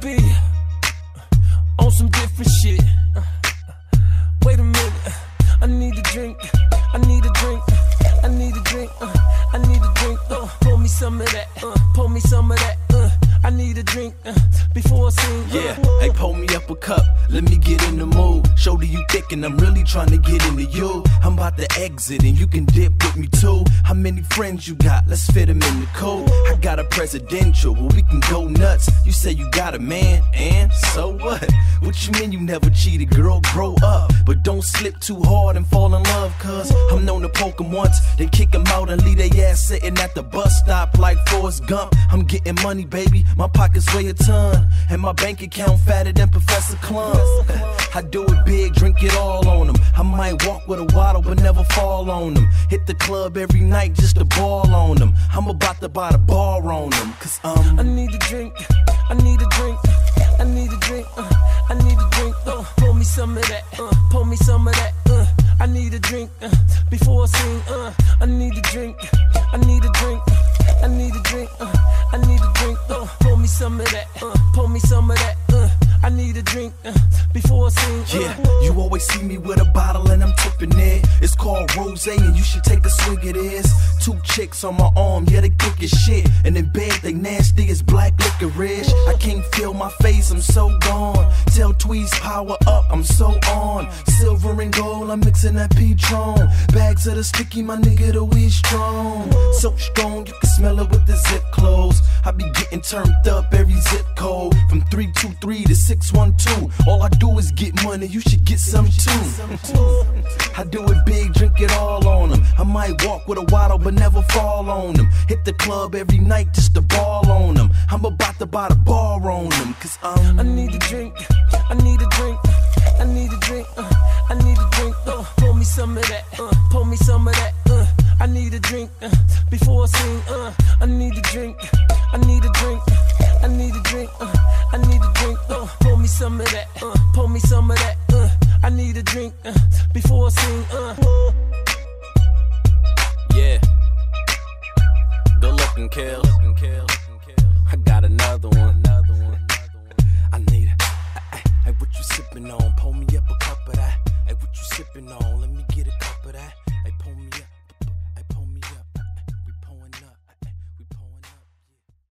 be on some different shit. Wait a minute, I need a drink. I need a drink. I need a drink. Uh, I need a drink. Uh, pour me some of that. Uh, pour me some of that need a drink uh, before I sing. Yeah, hey, pull me up a cup, let me get in the mood. Shoulder you thick and I'm really trying to get into you. I'm about to exit and you can dip with me too. How many friends you got? Let's fit them in the coat. I got a presidential where we can go nuts. You say you got a man, and so what? What you mean you never cheated, girl? Grow up, but don't slip too hard and fall in love. Cause Once, then kick 'em out and leave their ass sitting at the bus stop like Forrest Gump. I'm getting money, baby. My pockets weigh a ton, and my bank account fatter than Professor Klump. I do it big, drink it all on them. I might walk with a waddle, but never fall on them. Hit the club every night just to ball on them. I'm about to buy the bar on them, cause um. I need a drink. I need a drink. I need a drink. Uh, I need a drink. Uh, me some of that. Uh, me some of that. Uh, I need a drink uh, before I sing. Uh, I need a drink. I need a drink. I need a drink. Uh, I need a drink. Uh, pour me some of that. Uh, pour me some of that. Uh, I need a drink uh, before I sing. Uh. Yeah, you always see me with a bottle and I'm tipping it. It's called rose and you should take a swig of this. Two chicks on my arm, yeah, they thick as shit. And in bed, they nasty as black licorice. I can't feel my face, I'm so gone. Tell Tweez, power up, I'm so on. Silver and gold, I'm mixing that Patron. Bags of the sticky, my nigga, the weed strong. So strong, you can smell it with the zip closed. I be getting turned up every zip code. From 323 to 612. All I do is get money, you should get some too. I do it big, drink it all on them. I might walk with a waddle, but never fall on them. Hit the club every night just to ball on them. I'm about to buy the bar on them, cause um, I need a drink. I need a drink. I need a drink. Uh, I need a drink. Uh, pour me some of that. Uh, me some of that. Uh, I need a drink uh, before I sing. Uh, I need a drink. I need a drink. I need a drink. Uh, I need a drink. Uh, pour me some of that. Uh, pour me some of that. Uh, I need a drink uh, before I sing. Uh. yeah. Good looking, Kel. I got another one. I need it. Hey, what you sipping on? Pull me up a cup of that. Hey, what you sipping on? Let me get a cup of that. Hey, pull me